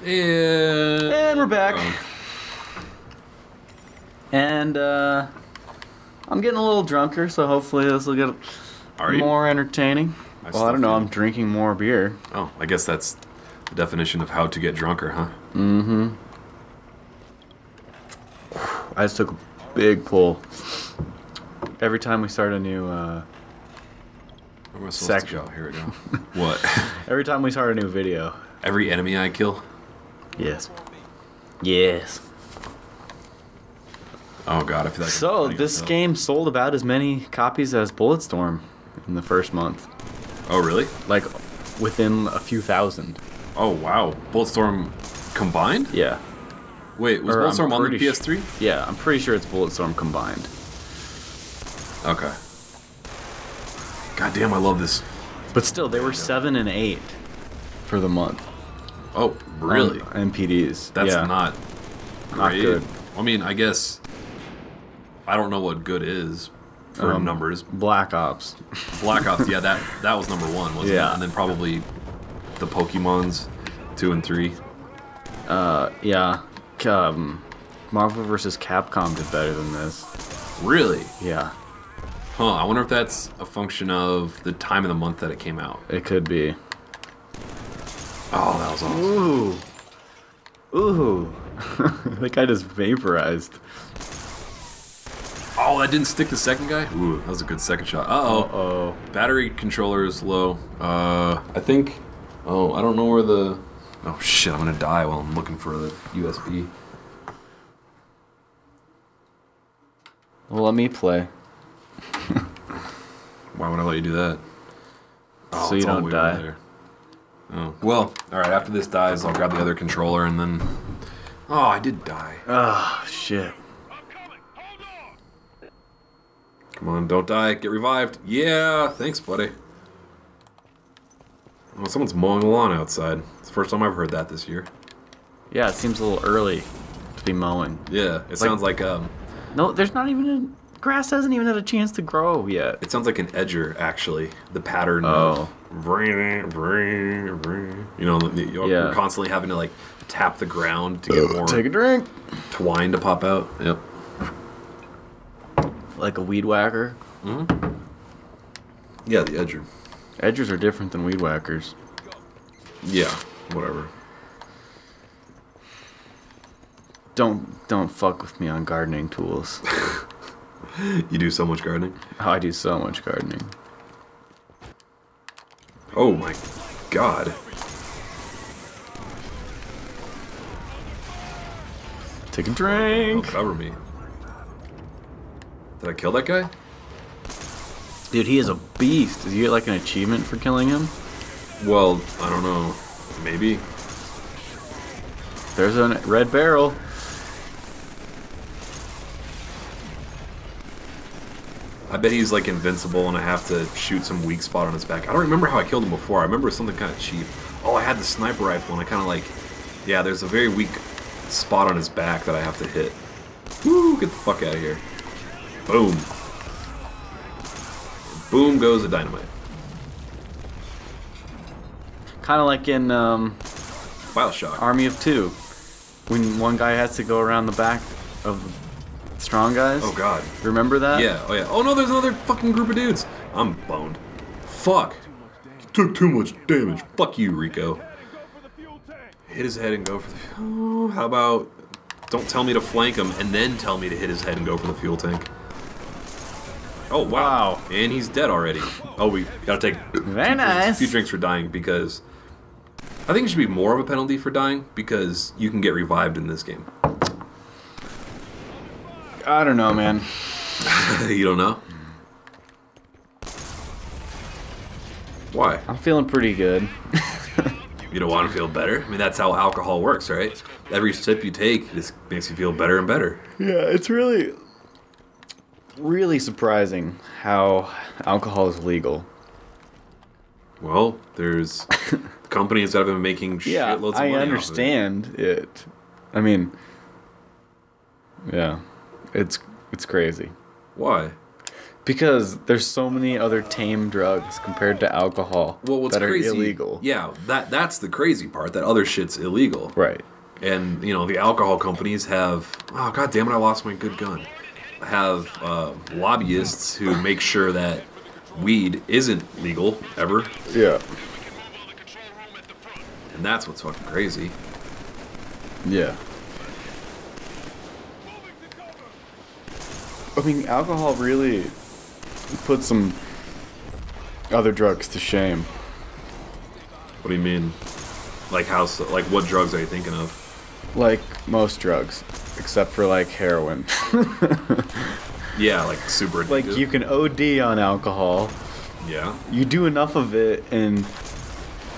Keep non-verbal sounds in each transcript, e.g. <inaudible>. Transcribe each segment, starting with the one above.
And, And we're back. Oh. And uh, I'm getting a little drunker, so hopefully this will get Are you? more entertaining. I well, I don't know. feel- I'm drinking more beer. Oh, I guess that's the definition of how to get drunker, huh? Mm-hmm. I just took a big pull. Every time we start a new, uh, Where am Section. Here we go. <laughs> what? every time we start a new video. Every enemy I kill? Yes. Yes. Oh god, I feel like So this game sold about as many copies as Bulletstorm in the first month, Oh really? like within a few thousand. Oh wow. Bulletstorm combined? Yeah. Wait, was Or Bulletstorm on the PS3? Yeah, I'm pretty sure it's Bulletstorm combined. Okay. God damn, I love this. But still, they were seven and eight for the month. Oh, really? NPDs. That's yeah. not Not good. I mean, I guess I don't know what good is for Um, numbers. Black Ops. Black Ops, yeah, that <laughs> that was number one, wasn't Yeah. it? And then probably the Pokemons, two and three. Uh, yeah. Um, Marvel vs. Capcom did better than this. Really? Yeah, Huh. I wonder if that's a function of the time of the month that it came out. it could be. Oh, that was awesome. Ooh. Ooh. <laughs> that guy just vaporized. Oh, that didn't stick the second guy. Ooh, that was a good second shot. Uh oh. Oh. Battery controller is low. Uh, I think. Oh, I don't know where the. Oh shit! I'm gonna die while I'm looking for the USB. Well, let me play. <laughs> Why would I let you do that? So you don't die. Over there. Oh well. All right. After this dies, I'll grab the other controller and then. Oh, I did die. Oh, shit. Come on, don't die. Get revived. Yeah, thanks, buddy. Oh, someone's mowing the lawn outside. It's the first time I've heard that this year. Yeah, it seems a little early to be mowing. Yeah, it sounds like um, No, there's not even a grass hasn't even had a chance to grow yet. it sounds like an edger actually. The pattern Oh. Of, you know, the- the- you're Yeah. constantly having to like tap the ground to get more Take a drink. twine to pop out. Yep. Like a weed whacker. Hmm. Yeah, the edger. Edgers are different than weed whackers. Yeah, whatever. Don't don't fuck with me on gardening tools. <laughs> You do so much gardening. Oh, I do so much gardening. Oh my god. Take a Oh, drink. cover me. Did I kill that guy? Dude, he is a beast. Did you get like an achievement for killing him? Well, I don't know. Maybe. There's a red barrel. I bet he's like invincible and I have to shoot some weak spot on his back. I don't remember how I killed him before. I remember it was something kind of cheap. Oh, I had the sniper rifle and I kind of like. Yeah, there's a very weak spot on his back that I have to hit. Woo, get the fuck out of here. Boom. Boom goes the dynamite. Kind of like in um, Bioshock. Army of Two, when one guy has to go around the back of the strong guys. Oh god. Remember that? Yeah, oh yeah. Oh no, there's another fucking group of dudes. I'm boned. Fuck. You took too much damage. Fuck you, Rico. Hit his head and go for the. Oh, how about. Don't tell me to flank him and then tell me to hit his head and go for the fuel tank. Oh, wow. Wow. And he's dead already. Oh, we gotta take Very two nice. drinks, few drinks for dying because. I think it should be more of a penalty for dying because you can get revived in this game. I don't know, man. <laughs> you don't know? Why? I'm feeling pretty good. <laughs> You don't want to feel better? I mean, that's how alcohol works, right? Every sip you take just makes you feel better and better. Yeah, it's really, really surprising how alcohol is legal. Well, there's <laughs> companies that have been making Yeah, shitloads of I money. off of it. understand it. I mean, yeah, it's it's crazy. Why? Because there's so many other tame drugs compared to alcohol Well, what's that crazy? are illegal. Yeah, that that's the crazy part. That other shit's illegal. Right. And you know the alcohol companies have. Oh god damn it! I lost my good gun. Have uh, lobbyists who make sure that weed isn't legal ever, Yeah. and that's what's fucking crazy. Yeah. I mean, alcohol really puts some other drugs to shame. What do you mean? Like how? Like what drugs are you thinking of? Like most drugs, except for like heroin. <laughs> Yeah, like super. like you can OD on alcohol. Yeah. You do enough of it and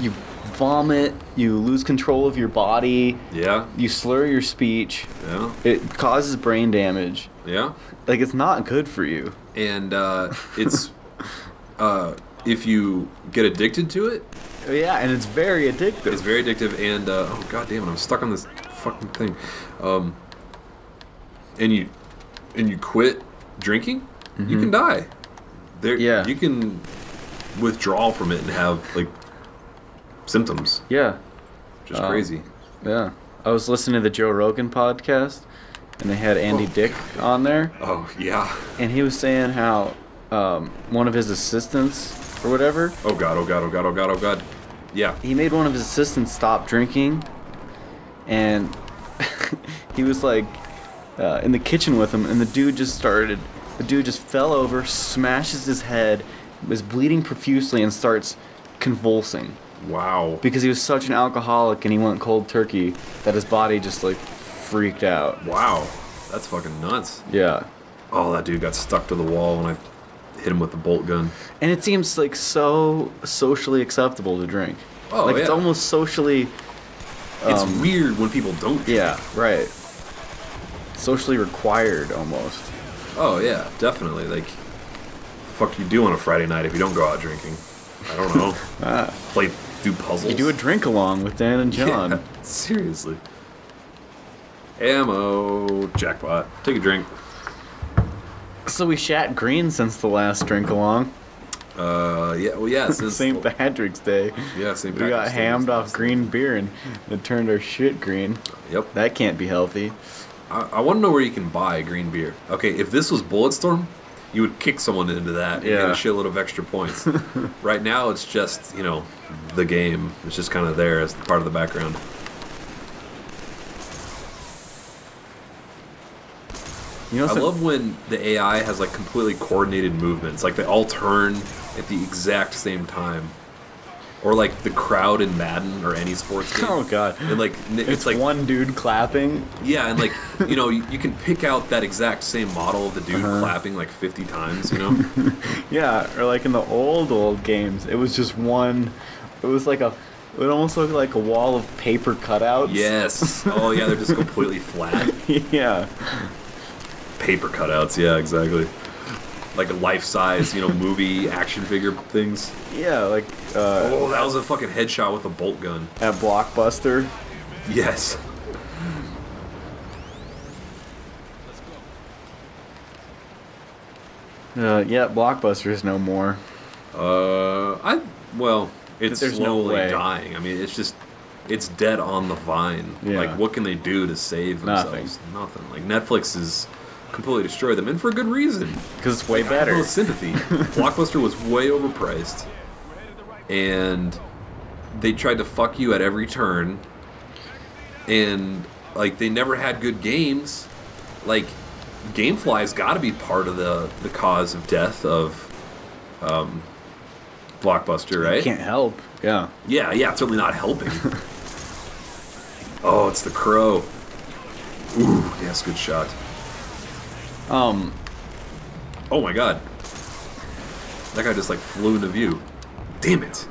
you vomit, you lose control of your body, Yeah. you slur your speech. Yeah. It causes brain damage. Yeah. Like it's not good for you. And uh, it's <laughs> uh, if you get addicted to it, Yeah, and it's very addictive. It's very addictive, and uh, oh god damn it, I'm stuck on this fucking thing. Um, and you and you quit drinking, you can die. There, Yeah. you can withdraw from it and have like symptoms. yeah, Just Oh. crazy. yeah. I was listening to the Joe Rogan podcast, and they had Andy Oh, Dick on there, Oh yeah. and he was saying how um, one of his assistants or whatever, Oh god. Oh god. Oh god. Oh god. Oh god. Yeah. he made one of his assistants stop drinking, and <laughs> he was like uh, in the kitchen with him, and the dude just started. The dude just fell over, smashes his head, was bleeding profusely, and starts convulsing Wow. because he was such an alcoholic and he went cold turkey that his body just like freaked out. Wow. That's fucking nuts. Yeah. Oh, that dude got stuck to the wall when I hit him with the bolt gun. And it seems like so socially acceptable to drink. Oh, like it's almost socially It's Um, weird when people don't. drink. yeah, right. Socially required almost. Oh yeah, definitely. Like, fuck you do on a Friday night if you don't go out drinking? I don't know. <laughs> Ah. Play, do puzzles. You do a drink along with Dan and <laughs> John. Yeah, seriously. Ammo jackpot. Take a drink. So we shat green since the last drink along. Uh, yeah. Well, yeah. <laughs> Since St. Patrick's Day. Yeah, St. We got Patrick's Day hammed off green beer and it turned our shit green. Yep. That can't be healthy. I, I want to know where you can buy green beer. Okay, if this was Bulletstorm, you would kick someone into that and get a shitload of extra points. <laughs> right now, it's just you know the game. It's just kind of there as part of the background. You know, I love when the AI has like completely coordinated movements. Like they all turn at the exact same time. Or like the crowd in Madden or any sports <laughs> game. Oh god. And like it's, It's, like one dude clapping. yeah, and like <laughs> you know you, you can pick out that exact same model of the dude Uh-huh. clapping like 50 times. You know. <laughs> Yeah, or like in the old old games, it was just one. It was like a. It almost looked like a wall of paper cutouts. yes. Oh yeah, they're just completely flat yeah. Paper cutouts. Yeah, exactly. Like a life size, you know, <laughs> movie action figure things. Yeah, like uh, Oh, that was a fucking headshot with a bolt gun. at Blockbuster. Yes. Uh, yeah, is no more. Uh, I well, it's There's slowly way. dying. I mean, it's just it's dead on the vine. Yeah. Like, what can they do to save themselves? Nothing. Nothing. Like Netflix has completely destroy them, and for a good reason. Because it's way I have better. no sympathy. <laughs> Blockbuster was way overpriced, and they tried to fuck you at every turn, and like they never had good games. Like GameFly's got to be part of the the cause of death of um, Blockbuster, right? Can't help. Yeah. Yeah, yeah, it's certainly not helping. <laughs> oh, it's the crow. Ooh, yes, good shot. Um. Oh my god. That guy just like flew into view. Damn it.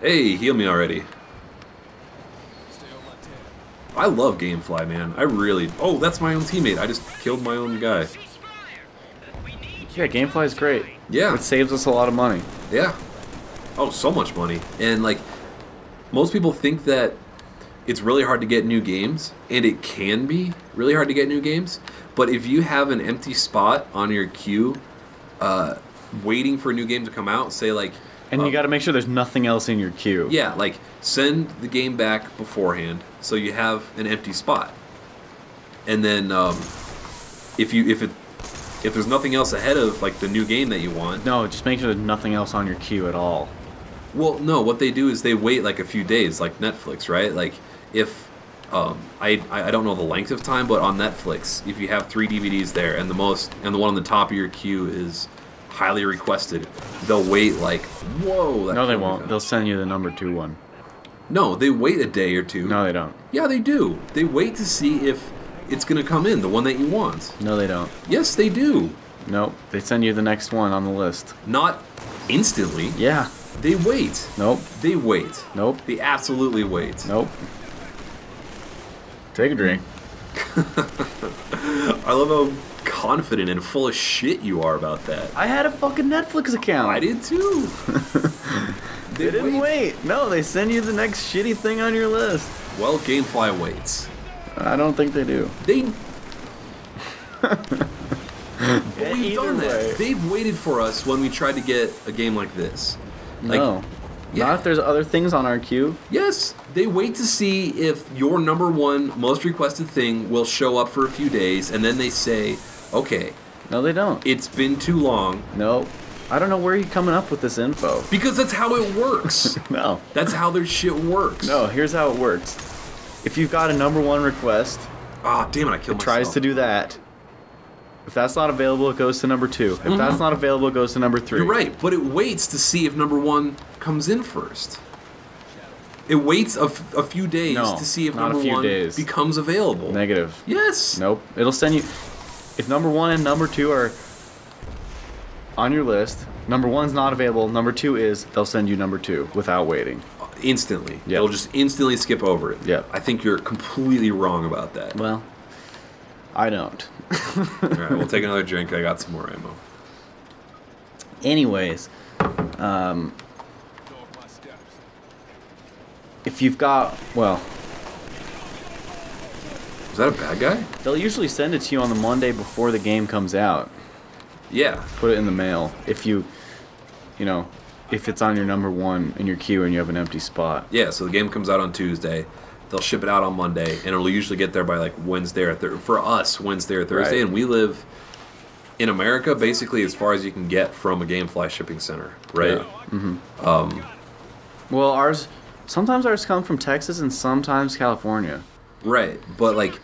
Hey, heal me already. I love Gamefly, man. I really. Oh, that's my own teammate. I just killed my own guy. Yeah, GameFly is great. Yeah. It saves us a lot of money. Yeah. Oh, so much money. And like, most people think that it's really hard to get new games, and it can be really hard to get new games. But if you have an empty spot on your queue uh, waiting for a new game to come out, say like, And you um, got to make sure there's nothing else in your queue. yeah, like send the game back beforehand so you have an empty spot. And then um, if you if it if there's nothing else ahead of like the new game that you want, No, just make sure there's nothing else on your queue at all. well, no, what they do is they wait like a few days, like Netflix, right? Like if um, I I don't know the length of time, but on Netflix, if you have three DVDs there and the most and the one on the top of your queue is highly requested, they'll wait like whoa. No, they won't. found. They'll send you the number two one. No, they wait a day or two. No, they don't. Yeah, they do. They wait to see if it's going to come in, the one that you want. No, they don't. Yes, they do. Nope. They send you the next one on the list. Not instantly. Yeah. They wait. Nope. They wait. Nope. They absolutely wait. Nope. Take a drink. <laughs> I love how confident and full of shit you are about that. I had a fucking Netflix account. I did too. <laughs> They didn't wait. No, they send you the next shitty thing on your list. Well, GameFly waits. I don't think they do. They. <laughs> We've done that. They've waited for us when we tried to get a game like this. Like, no. Yeah. Not if there's other things on our queue. Yes, they wait to see if your number one most requested thing will show up for a few days, and then they say, okay, No, they don't. it's been too long. No. I don't know where you're coming up with this info. Because that's how it works. <laughs> No. that's how their shit works. No, here's how it works. If you've got a number one request, Ah, damn it, I killed it tries to do that. If that's not available, it goes to number two. If mm-hmm. that's not available, it goes to number three. You're right, but it waits to see if number one comes in first. It waits a, f- a few days No, to see if number one days. becomes available. Negative. Yes. Nope. It'll send you. If number one and number two are on your list, number one's not available. Number two is. They'll send you number two without waiting. Uh, instantly. Yeah. They'll just instantly skip over it. Yeah. I think you're completely wrong about that. Well, I don't. <laughs> All right, we'll take another drink. I got some more ammo. Anyways, um, if you've got well, Is that a bad guy? they'll usually send it to you on the Monday before the game comes out. Yeah. Put it in the mail if you, you know, if it's on your number one in your queue and you have an empty spot. Yeah, so the game comes out on Tuesday. They'll ship it out on Monday, and it'll usually get there by like Wednesday or Thursday. For us, Wednesday or Thursday, Right. and we live in America basically as far as you can get from a GameFly shipping center, right? Mm-hmm. Um, well, ours sometimes ours come from Texas and sometimes California. Right, but like,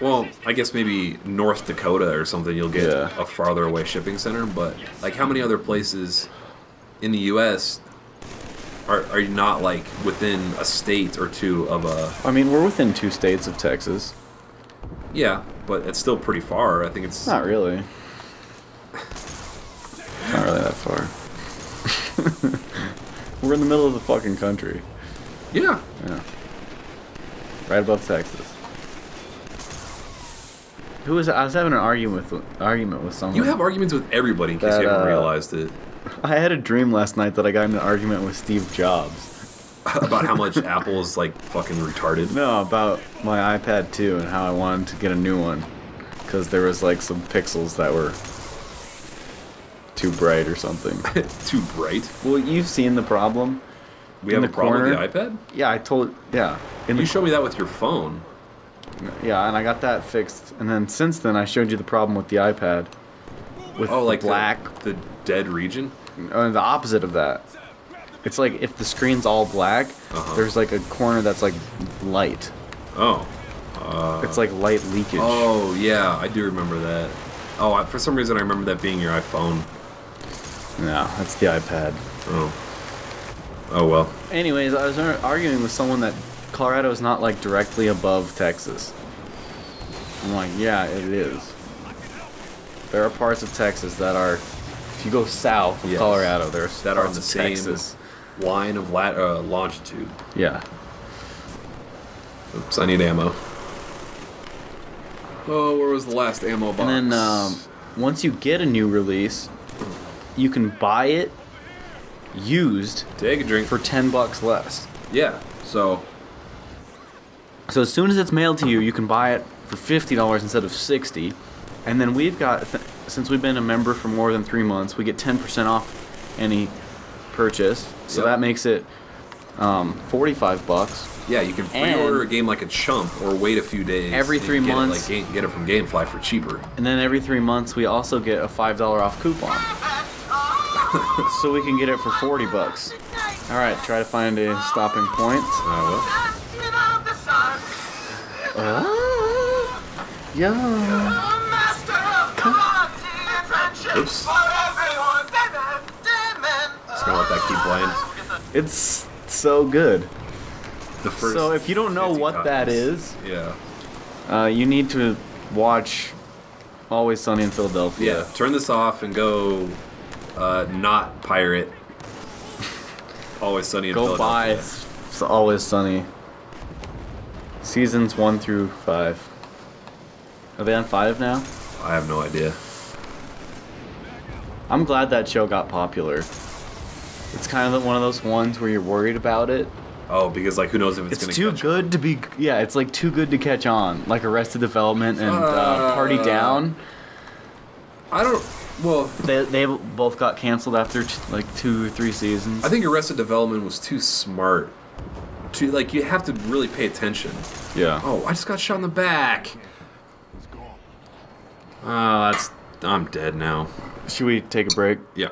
well, I guess maybe North Dakota or something, you'll get Yeah. a farther away shipping center. But like, how many other places in the U.S. are are you not like within a state or two of a? I mean, we're within two states of Texas. Yeah, but it's still pretty far. I think it's Not really. Not really that far. <laughs> we're in the middle of the fucking country. yeah. Yeah. Right above Texas. Who was I was having an argument with argument with someone. You have arguments with everybody in case That, you haven't uh, realized it I had a dream last night that I got in an argument with Steve Jobs. <laughs> about how much Apple is like fucking retarded. No, about my iPad 2 and how I wanted to get a new one because there was like some pixels that were too bright or something. <laughs> Too bright. well, you've seen the problem. We In have a problem corner? with the iPad. Yeah, I told. Yeah, You showed me that with your phone. yeah, and I got that fixed. And then since then, I showed you the problem with the iPad. With Oh, like black. the, the dead region. uh, the opposite of that. It's like if the screen's all black, Uh-huh. there's like a corner that's like light. Oh. it's like light leakage. Oh yeah, I do remember that. Oh, I, for some reason I remember that being your iPhone. No, that's the iPad. Oh. Oh well. Anyways, I was arguing with someone that Colorado is not like directly above Texas. I'm like, yeah, it is. There are parts of Texas that are, if you go south of Yes. Colorado, there's That are on the same Texas. line of lat- uh, longitude. Yeah. Oops, I need ammo. Oh, where was the last ammo box? And then um, once you get a new release, you can buy it used take a drink. for 10 bucks less. yeah. So So as soon as it's mailed to you, you can buy it for fifty dollars instead of sixty, and then we've got th- since we've been a member for more than three months, we get 10% off any purchase. So Yep. that makes it um, 45 bucks. Yeah, you can pre-order a game like a chump or wait a few days. Every and three get months- It, like, get it from GameFly for cheaper. And then every three months, we also get a $5 off coupon. <laughs> so we can get it for 40 bucks. All right, try to find a stopping point. Uh, Ah, yeah. Oops. Just gonna let that keep playing. It's so good. The first. So if you don't know what that is, Yeah. uh, you need to watch Always Sunny in Philadelphia. Yeah. Turn this off and go. Uh, not pirate. <laughs> Always sunny in Philadelphia. Go buy It's Always Sunny. Seasons one through five. Are they on five now? I have no idea. I'm glad that show got popular. It's kind of one of those ones where you're worried about it. Oh, because like who knows if it's, It's gonna too catch good to be. Yeah, it's like too good to catch on. Like Arrested Development and uh, Party Uh, Down. I don't. Well, They they both got canceled after t- like two or three seasons. I think Arrested Development was too smart. To like, you have to really pay attention. Yeah. Oh, I just got shot in the back. Oh, that's. I'm dead now. Should we take a break? Yeah.